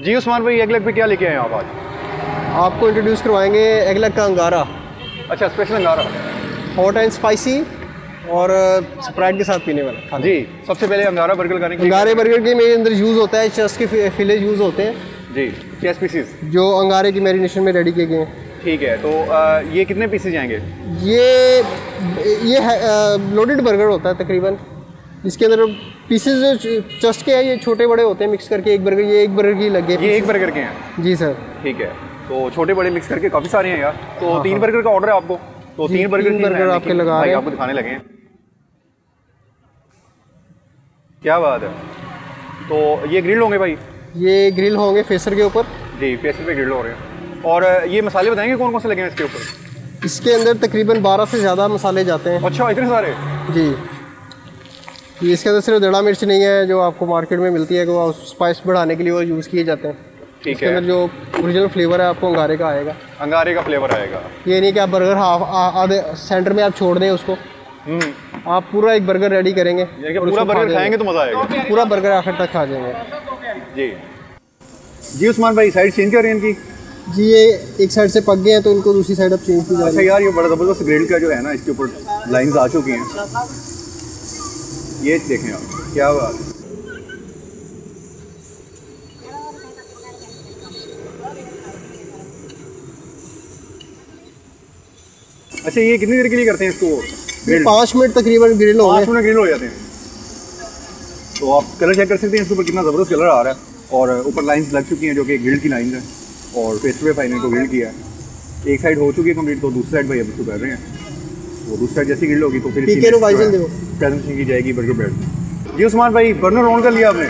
जी उस्मान भाई egg leg पे क्या लेके आए हैं आप आज? आपको इंट्रोड्यूस करवाएँगे एगलग का अंगारा। अच्छा स्पेशल अंगारा। हॉट एंड स्पाइसी और स्प्राइट के साथ पीने वाला। जी सबसे पहले अंगारा बर्गर खाने अंगारे बर्गर के मेरे अंदर यूज़ होता है चेस्ट के फिलेज यूज़ होते हैं। जी चेस पीसीज जो अंगारे की मैरिनेशन में रेडी किए गए हैं। ठीक है तो आ, ये कितने पीसेज आएँगे ये ये लोडेड बर्गर होता है तकरीबन। इसके अंदर पीसेज चस्ट के हैं ये छोटे बड़े होते हैं मिक्स करके एक बर्गर ये एक बर्गर की लगे ये एक बर्गर के हैं? जी सर ठीक है। तो छोटे बड़े मिक्स करके काफ़ी सारे हैं यार। तो हाँ, तीन बर्गर का ऑर्डर है आपको? तो हाँ, तीन बर्गर तीन बर्गर आपके लगा भाई रहे हैं। आपको दिखाने लगे हैं। क्या बात है। तो ये ग्रिल होंगे भाई? ये ग्रिल होंगे फेसर के ऊपर। जी फेस पे ग्रिल हो रहे हैं। और ये मसाले बताएँगे कौन कौन से लगे हैं इसके ऊपर? इसके अंदर तकरीबन 12 से ज़्यादा मसाले जाते हैं। अच्छा इतने सारे? जी। इसके अंदर सिर्फ़ दड़ा मिर्च नहीं है जो आपको मार्केट में मिलती है कि वो स्पाइस बढ़ाने के लिए वो यूज़ किए जाते हैं। ठीक है। अंदर जो ओरिजिनल फ्लेवर है आपको अंगारे का आएगा। अंगारे का फ्लेवर आएगा। ये नहीं कि आप बर्गर हाफ़ आधे सेंटर में आप छोड़ दें उसको। हम्म। आप पूरा एक बर्गर रेडी करेंगे पूरा बर्गर खाएँगे तो मज़ा आएगा। पूरा बर्गर आखिर तक खा जाएँगे। जी। जी उस्मान भाई साइड चेंज कर रहे हैं इनकी? जी ये एक साइड से पक गए हैं तो इनको दूसरी साइड अब चेंज की जा अच्छा रही है। यार ये बड़ा ज़बरदस्त ग्रिल का जो है ना इसके ऊपर लाइंस आ चुकी हैं। ये देखें आप क्या बात है। अच्छा ये कितनी देर के लिए करते हैं इसको? पाँच मिनट तकरीबन ग्रिल हो पाँच मिनट ग्रिल हो जाते हैं। तो आप कलर चेक कर सकते हैं इसके ऊपर कितना ज़बरदस्त कलर आ रहा है। और ऊपर लाइंस लग चुकी हैं जो कि ग्रिल की लाइन है। और फेस फाइनल को ग्रिल किया है। एक साइड हो चुकी है कंप्लीट तो दूसरी साइड भाई अब इसको कर रहे हैं। वो दूसरी जैसी ग्रिल होगी तो फिर। प्रेजेंटेशन की जाएगी ब्रेड जी उस्मान भाई बर्नर ऑन कर लिया आपने?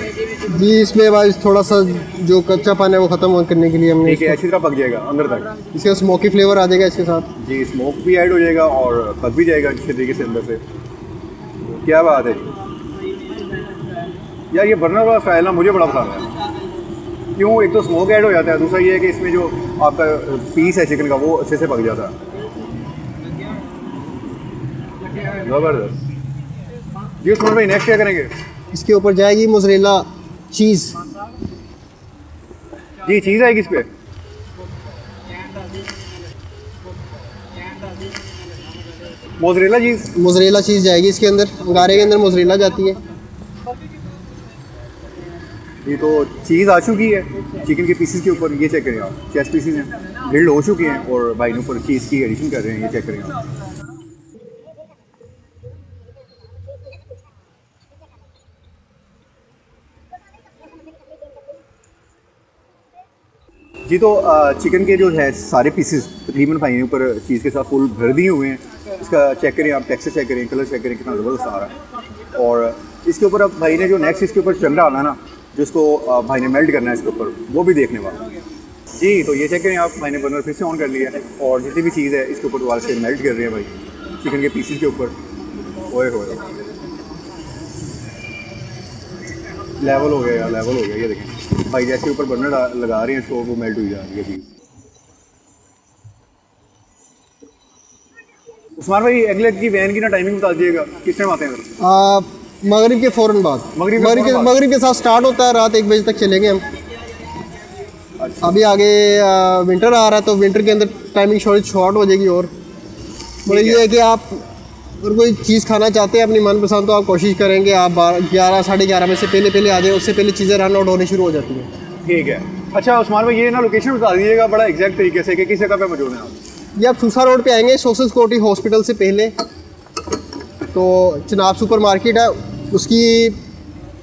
जी इसमें भाई थोड़ा सा जो कच्चा पान है वो ख़त्म करने के लिए हमने ठीक है अच्छी तरह पक जाएगा अंदर तक। इसका स्मोकी फ्लेवर आ जाएगा इसके साथ। जी स्मोक भी ऐड हो जाएगा और पक भी जाएगा अच्छे तरीके से अंदर से। क्या बात है यार ये बर्नर वाला स्टाइल ना मुझे बड़ा पसंद है। क्यों? एक तो स्मोक ऐड हो जाता है दूसरा ये है कि इसमें जो आपका पीस है चिकन का वो अच्छे से पक जाता है। ज़बरदस्त। जी भाई नेक्स्ट क्या करेंगे? इसके ऊपर जाएगी मोजरेला चीज़ जी चीज़ आएगी इस पर मोजरेला चीज़ मोजरेला चीज़ जाएगी इसके अंदर। अंगारे के अंदर मोजरेला जाती है। ये तो चीज़ आ चुकी है। चिकन के पीसेस के ऊपर ये चेक करें आप। चेस्ट पीसेस हैं। ग्रिल्ड हो चुके हैं और भाई ऊपर चीज़ की एडिशन कर रहे हैं ये चेक करें आप। जी तो चिकन के जो है सारे पीसेस तकरीबन भाई ने ऊपर चीज़ के साथ फुल भर दिए हुए हैं। इसका चेक करें आप टेक्सचर चेक करें कलर चेक करें, कितना ज़बरदस्त आ रहा है। और इसके ऊपर अब भाई ने जो नेक्स्ट इसके ऊपर चंदा डाला ना, जिसको भाई ने मेल्ट करना है इसके ऊपर, वो भी देखने वाला। जी तो ये चेक करें आप, भाई ने बर्नर फिर से ऑन कर लिया है। और जितनी भी चीज़ है, इसके ऊपर दोबारा से मेल्ट कर रहे हैं भाई चिकन के पीसेस के ऊपर। ओए होए। लेवल हो गया लेवल हो गया ये देखें। भाई जैसे ऊपर बर्नर लगा रहे हैं इसको वो मेल्ट हुई जा रही है चीज़। उस्मान भाई अगले की वैन की ना टाइमिंग बता दीजिएगा। किस टाइम आते हैं मगरिब के फ़ौरन बाद। मगरिब के मगरिब के साथ स्टार्ट होता है रात एक बजे तक चलेंगे हम। अच्छा। अभी आगे आ, विंटर आ रहा है तो विंटर के अंदर टाइमिंग शॉर्ट हो जाएगी और। मतलब ये है कि आप अगर कोई चीज़ खाना चाहते हैं अपनी मनपसंद तो आप कोशिश करेंगे आप बारह ग्यारह साढ़े ग्यारह बजे से पहले पहले आ जाए उससे पहले चीज़ें रन आउट होनी शुरू हो जाती हैं। ठीक है। अच्छा उस्मान भाई ये ना लोकेशन बता दीजिएगा बड़ा एग्जैक्ट तरीके से कि किस जगह पे मौजूद हैं आप। ये आप सूसा रोड पे आएँगे सोसल कोटी हॉस्पिटल से पहले। तो चनाब सुपर मार्केट है उसकी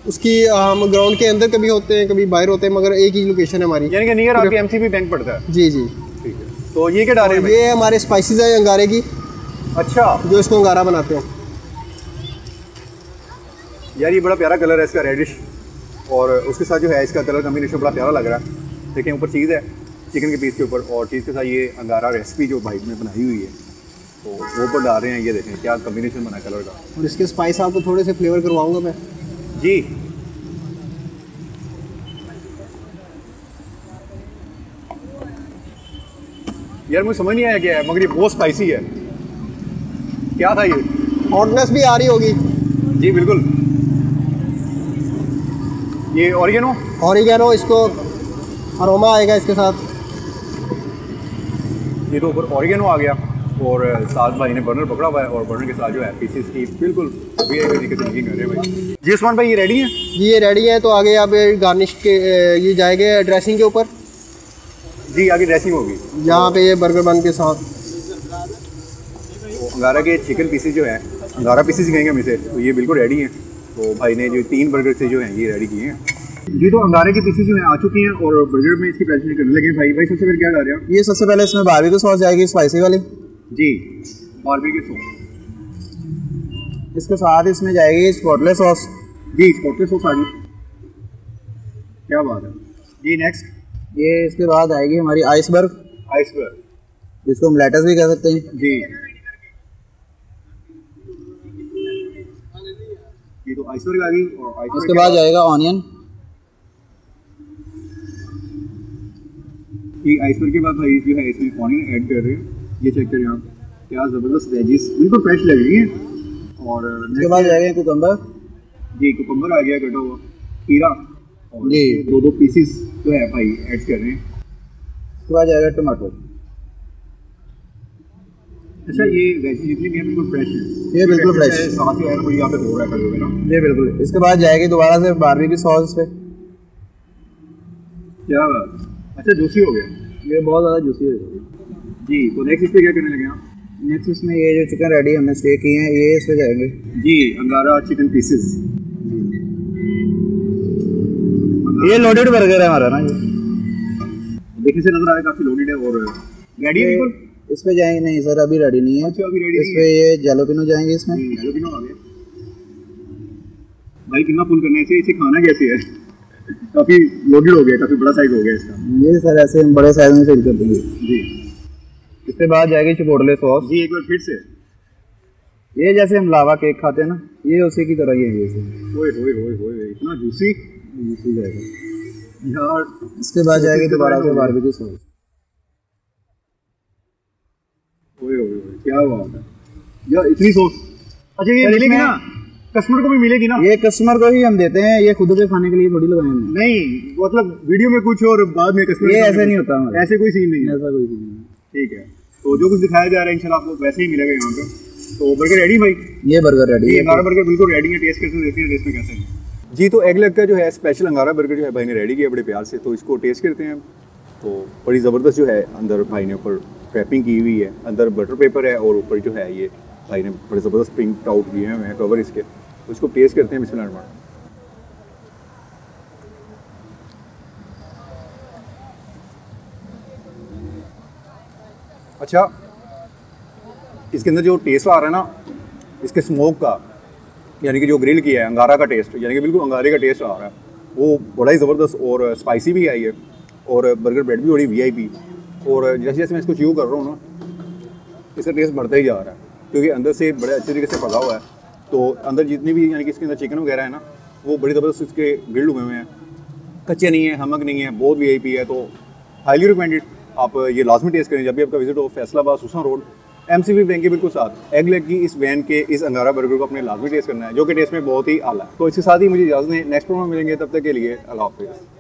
उसकी हम ग्राउंड के अंदर कभी होते हैं कभी बाहर होते हैं मगर एक ही लोकेशन है हमारी। यानी कि नियर आपके एमसीबी बैंक पड़ता है। जी जी। ठीक है। तो ये क्या डाल रहे हैं ये हमारे स्पाइसेस है अंगारे की? अच्छा। जो इसको अंगारा बनाते हैं। यार ये बड़ा प्यारा कलर है इसका रेडिश और उसके साथ जो है इसका कलर कम्बिनेशन बड़ा प्यारा लग रहा है। देखें ऊपर चीज़ है चिकन के पीस के ऊपर। और चीज़ के साथ ये अंगारा रेसिपी जो भाई ने बनाई हुई है। तो वो ऊपर डाल रहे हैं ये देखें क्या कम्बिनेशन बना कलर का। और इसके स्पाइस आपको थोड़े से फ्लेवर करवाऊँगा मैं। जी। यार मुझे समझ नहीं आया क्या है मगर ये बहुत स्पाइसी है। क्या था ये? हॉटनेस भी आ रही होगी। जी बिल्कुल। ये ऑरिगेनो ऑरिगेनो इसको अरोमा आएगा इसके साथ। ये तो ऊपर ऑरिगेनो आ गया और साथ भाई ने बर्नर पकड़ा हुआ है और बर्नर के साथ जो है पीसीस की बिल्कुल जी उस्मान भाई ये रेडी है? जी ये रेडी है तो आगे आप गार्निश के ये जाएँगे ड्रेसिंग के ऊपर। जी आगे ड्रेसिंग होगी। यहाँ पे ये बर्गर बन के साथ। अंगारा के चिकन पीसेस जो है अंगारा पीसेस कहेंगे हम इसे। तो ये बिल्कुल रेडी हैं। तो भाई ने जो तीन बर्गर से जो हैं ये रेडी किए हैं। जी तो अंगारे के पीसेस जो हैं आ चुके हैं और बर्गर में इसकी प्रेजेंट करने लगे भाई भाई सबसे पहले क्या डाल रहे हैं? ये सबसे पहले इसमें बारबेक्यू सॉस जाएगी स्पाइसी वाली। जी बारबेक्यू सॉस इसके साथ इसमें जाएगी स्पॉटले सॉस जी स्पॉटले सॉस आ गई। क्या बात है। जी नेक्स्ट ये इसके बाद आएगी हमारी आइसबर्ग आइसबर्ग जिसको हम लेटस भी कह सकते हैं। जी। आइसबर्ग आ गई और उसके बाद जाएगा ऑनियन ठीक आइसबर्ग के बाद भाई जो है इसमें ऑनियन ऐड कर रहे हैं। ये चेक करें आप। क्या ज़बरदस्त वेजिस बिल्कुल फ्रेश लग रही हैं। और उसके बाद जाएगा कुकम्बर जी कुकम्बर आ गया कटा हुआ। खीरा। और जी। दो दो पीसेस जो है भाई ऐड कर रहे हैं। उसके बाद जाएगा टमाटो अच्छा ये वेजी जितनी भी है बिल्कुल फ्रेश है। ये बिल्कुल। साथ जो है यहाँ पे धो रहा है ना। जी बिल्कुल। इसके बाद जाएगी दोबारा से बारबेक्यू सॉस पे। क्या बात। अच्छा जूसी हो गया। ये बहुत ज़्यादा जूसी हो जाएगी जी तो नेक्स्ट इस पे क्या करने लगे आप? नेक्स्ट इसमें ये जो चिकन रेडी हमने स्टे किए हैं ये इस पे जाएँगे। जी अंगारा चिकन पीसेस ये लोडेड बर्गर है हमारा ना ये। देखने से नज़र आ रहा है काफ़ी लोडेड है और रेडी बिल्कुल? इस पे जाएँगे? नहीं सर अभी रेडी नहीं है। अच्छा अभी रेडी इस पे ये जैलोपिनो जाएँगे इसमें। हेलोपिनो आ गया भाई कितना फुल करने से इसे? खाना कैसे है? काफ़ी लोडेड हो गया काफ़ी बड़ा साइज़ हो गया इसका। ये सर ऐसे हम बड़े साइज़ में सेल कर देंगे। जी। इसके बाद जाएगी चिपोटले सॉस जी एक बार फिर से। ये जैसे हम लावा केक खाते हैं ना ये उसी की तरह ही है ये। ओए होए होए होए इतना जूसी इसी जाएगा यार इसके बाद जाएगी दोबारा से बारबेक्यू सॉस ओए होए होए क्या बात है यार इतनी सॉस अच्छा ये मिलेगी ना? कस्टमर को भी मिलेगी ना? ये कस्टमर को ही हम देते हैं ये खुद के खाने के लिए थोड़ी लगाए नहीं मतलब वीडियो में कुछ और बाद में कस्टमर ये ऐसे नहीं होता ऐसे कोई सीन नहीं है। ऐसा कोई चीज़ नहीं ठीक है। तो जो कुछ दिखाया जा रहा है इंशाल्लाह आपको वैसे ही मिलेगा यहाँ पे। तो बर्गर रेडी भाई? ये बर्गर रेडी ये हमारा बर्गर बिल्कुल रेडी है टेस्ट करके देखते हैं टेस्ट में कैसा है? जी तो एग लेग का जो है स्पेशल अंगारा बर्गर जो है भाई ने रेडी किया बड़े प्यार से। तो इसको टेस्ट करते हैं तो बड़ी ज़बरदस्त जो है अंदर भाई ने ऊपर रैपिंग की हुई है। अंदर बटर पेपर है और ऊपर जो है ये भाई ने बड़े ज़बरदस्त प्रिंट आउट किए हुए हैं कवर इसके। उसको टेस्ट करते हैं, बिस्मिल्लाह रहमान। अच्छा इसके अंदर जो टेस्ट आ रहा है ना, इसके स्मोक का, यानी कि जो ग्रिल किया है, अंगारा का टेस्ट यानी कि बिल्कुल अंगारे का टेस्ट आ रहा है, वो बड़ा ही ज़बरदस्त और स्पाइसी भी है और बर्गर ब्रेड भी बड़ी वी आई पी और जैसे जैसे मैं इसको च्यू कर रहा हूँ ना, इसका टेस्ट बढ़ता ही जा रहा है। क्योंकि अंदर से बड़े अच्छे तरीके से पका हुआ है। तो अंदर जितनी भी, यानी कि इसके अंदर चिकन वगैरह है ना, वो बड़ी ज़बरदस्त इसके ग्रिल्ड हुए हुए हैं। कच्चे नहीं है, हमक नहीं है, बहुत वी आई पी है। तो हाईली रिकमेंडेड आप ये लाजमी टेस्ट करें। जब भी आपका विज़िट हो, Faisalabad Susan road M C B bank के बिल्कुल साथ। एग लेग की इस वैन के इस अंगारा बर्गर को अपने लाजमी टेस्ट करना है, जो कि टेस्ट में बहुत ही आला है। तो इसके साथ ही मुझे इजाज़त नेक्स्ट प्रोग्राम मिलेंगे, तब तक के लिए अल्लाह हाफिज़।